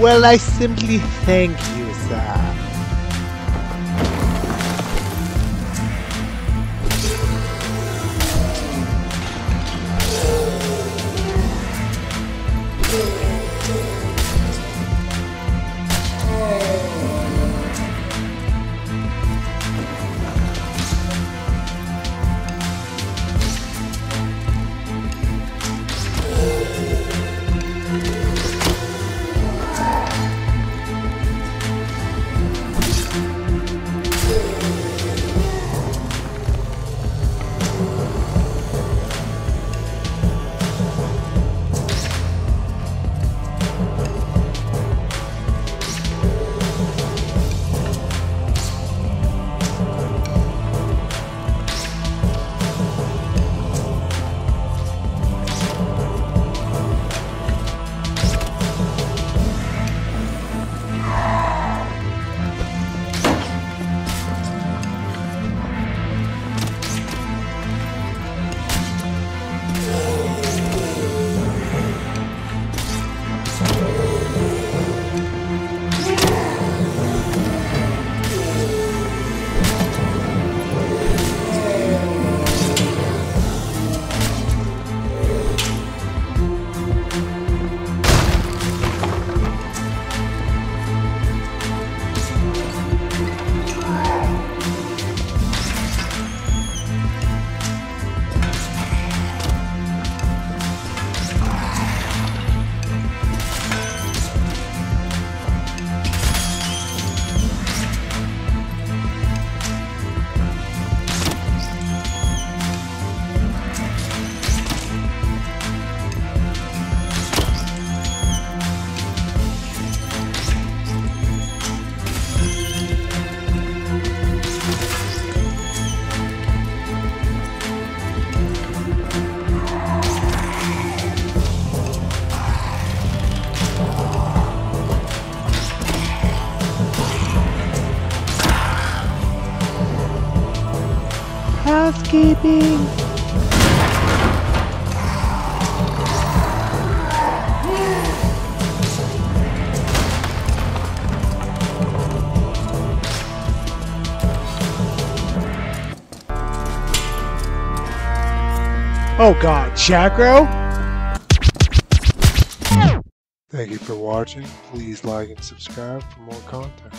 Well, I simply thank you, sir. Housekeeping. Oh god, Shakroe? Thank you for watching. Please like and subscribe for more content.